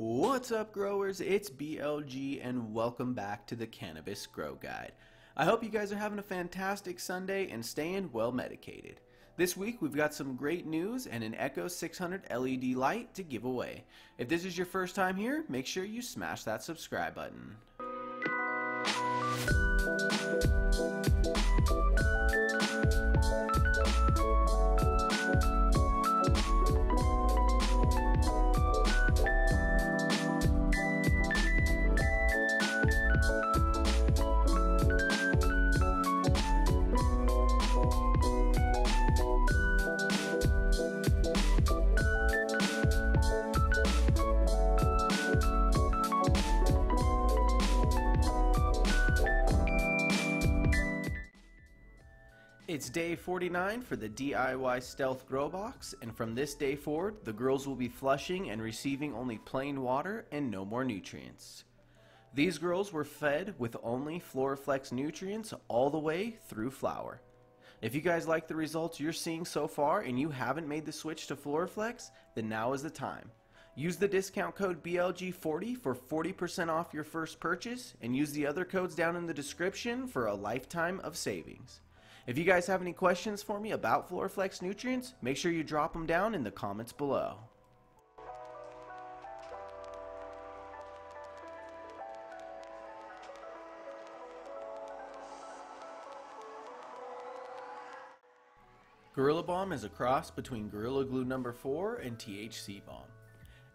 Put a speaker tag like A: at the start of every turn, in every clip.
A: What's up growers, it's BLG and welcome back to the Cannabis Grow Guide. I hope you guys are having a fantastic Sunday and staying well medicated. This week we've got some great news and an Echo 600 LED light to give away. If this is your first time here, make sure you smash that subscribe button. It's day 49 for the DIY Stealth Grow Box, and from this day forward, the girls will be flushing and receiving only plain water and no more nutrients. These girls were fed with only Floraflex nutrients all the way through flower. If you guys like the results you're seeing so far and you haven't made the switch to Floraflex, then now is the time. Use the discount code BLG40 for 40% off your first purchase and use the other codes down in the description for a lifetime of savings. If you guys have any questions for me about Floraflex nutrients, make sure you drop them down in the comments below. Gorilla Bomb is a cross between Gorilla Glue number 4 and THC Bomb.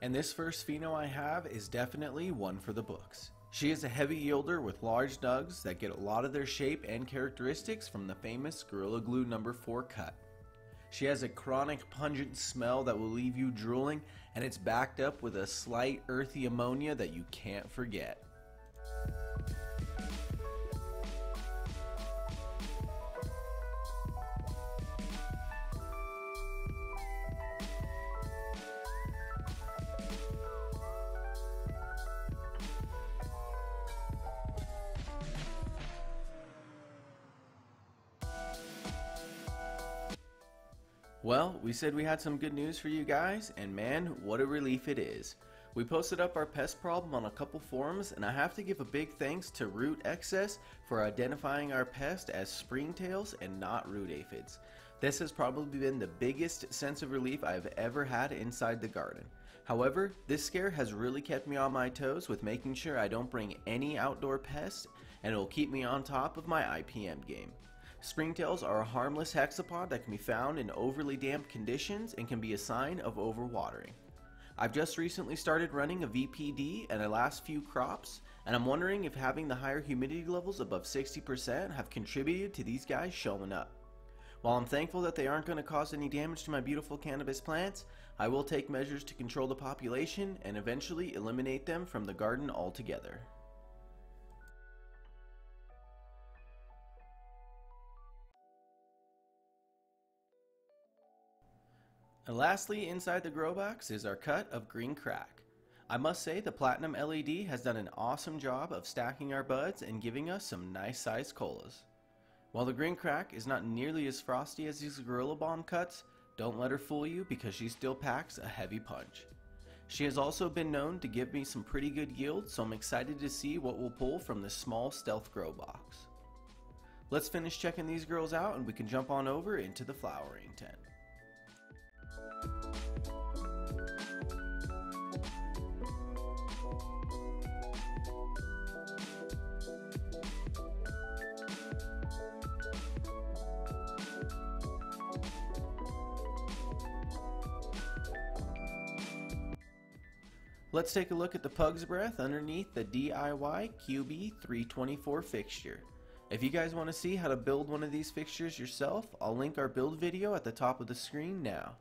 A: And this first pheno I have is definitely one for the books. She is a heavy yielder with large nugs that get a lot of their shape and characteristics from the famous Gorilla Glue number 4 cut. She has a chronic pungent smell that will leave you drooling and it's backed up with a slight earthy ammonia that you can't forget. Well, we said we had some good news for you guys, and man, what a relief it is. We posted up our pest problem on a couple forums, and I have to give a big thanks to Root Excess for identifying our pest as springtails and not root aphids. This has probably been the biggest sense of relief I've ever had inside the garden. However, this scare has really kept me on my toes with making sure I don't bring any outdoor pests, and it will keep me on top of my IPM game. Springtails are a harmless hexapod that can be found in overly damp conditions and can be a sign of overwatering. I've just recently started running a VPD and the last few crops, and I'm wondering if having the higher humidity levels above 60% have contributed to these guys showing up. While I'm thankful that they aren't going to cause any damage to my beautiful cannabis plants, I will take measures to control the population and eventually eliminate them from the garden altogether. And lastly, inside the grow box is our cut of green crack. I must say the Platinum LED has done an awesome job of stacking our buds and giving us some nice sized colas. While the green crack is not nearly as frosty as these Gorilla Bomb cuts, don't let her fool you because she still packs a heavy punch. She has also been known to give me some pretty good yield, so I'm excited to see what we'll pull from this small stealth grow box. Let's finish checking these girls out and we can jump on over into the flowering tent. Let's take a look at the Pug's Breath underneath the DIY QB324 fixture. If you guys want to see how to build one of these fixtures yourself, I'll link our build video at the top of the screen now.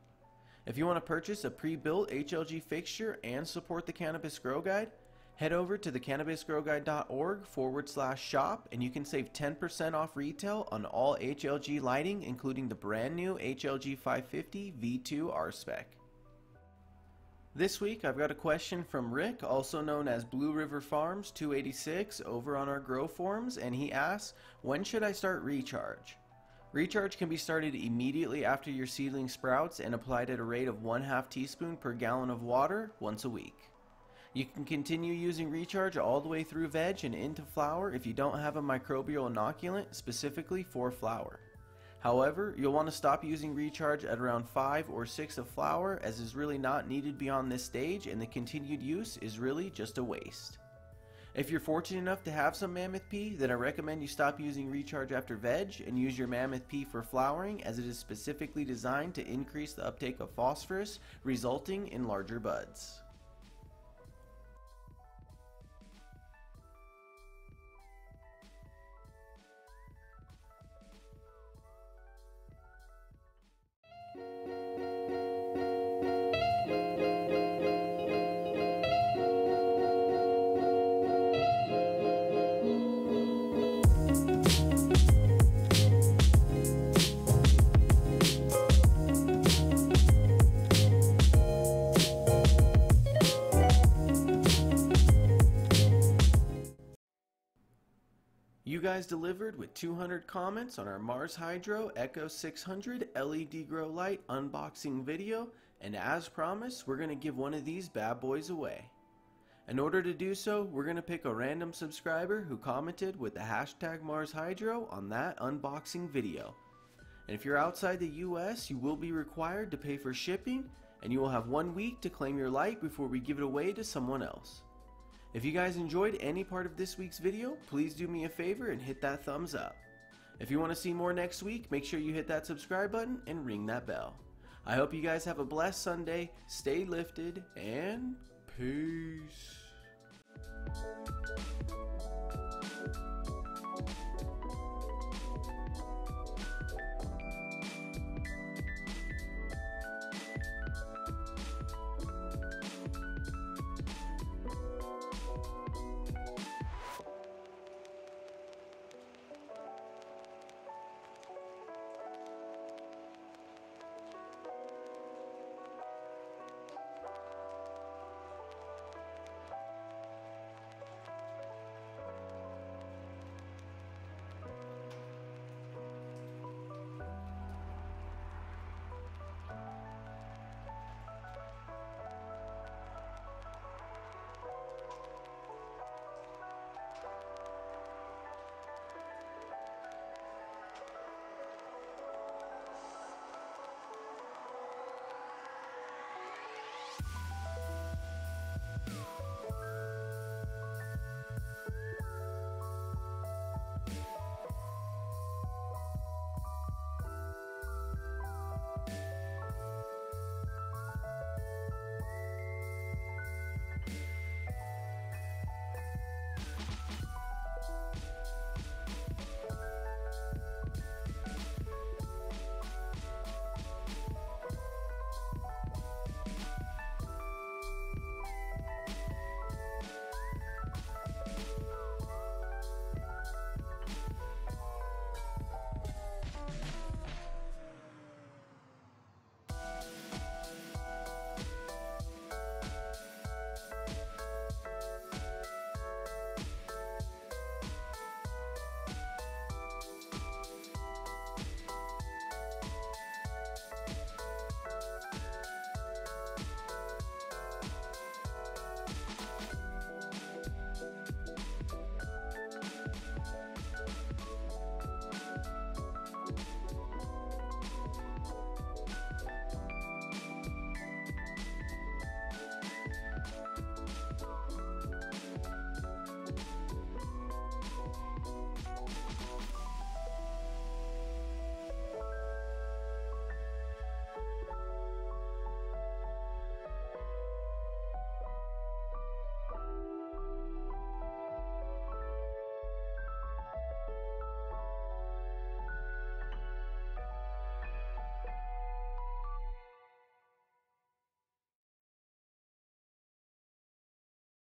A: If you want to purchase a pre-built HLG fixture and support the Cannabis Grow Guide, head over to thecannabisgrowguide.org forward slash shop and you can save 10% off retail on all HLG lighting including the brand new HLG 550 V2 R-Spec. This week I've got a question from Rick, also known as Blue River Farms 286 over on our grow forums and he asks, when should I start recharge? Recharge can be started immediately after your seedling sprouts and applied at a rate of 1 half teaspoon per gallon of water once a week. You can continue using recharge all the way through veg and into flower if you don't have a microbial inoculant specifically for flower. However, you'll want to stop using recharge at around 5 or 6 of flower as is really not needed beyond this stage and the continued use is really just a waste. If you're fortunate enough to have some Mammoth P, then I recommend you stop using Recharge after veg and use your Mammoth P for flowering as it is specifically designed to increase the uptake of phosphorus, resulting in larger buds. Guys delivered with 200 comments on our Mars Hydro Echo 600 LED grow light unboxing video, and as promised, we're going to give one of these bad boys away. In order to do so, we're going to pick a random subscriber who commented with the hashtag Mars Hydro on that unboxing video. And if you're outside the US, you will be required to pay for shipping, and you will have one week to claim your light before we give it away to someone else. If you guys enjoyed any part of this week's video, please do me a favor and hit that thumbs up. If you want to see more next week, make sure you hit that subscribe button and ring that bell. I hope you guys have a blessed Sunday, stay lifted, and peace.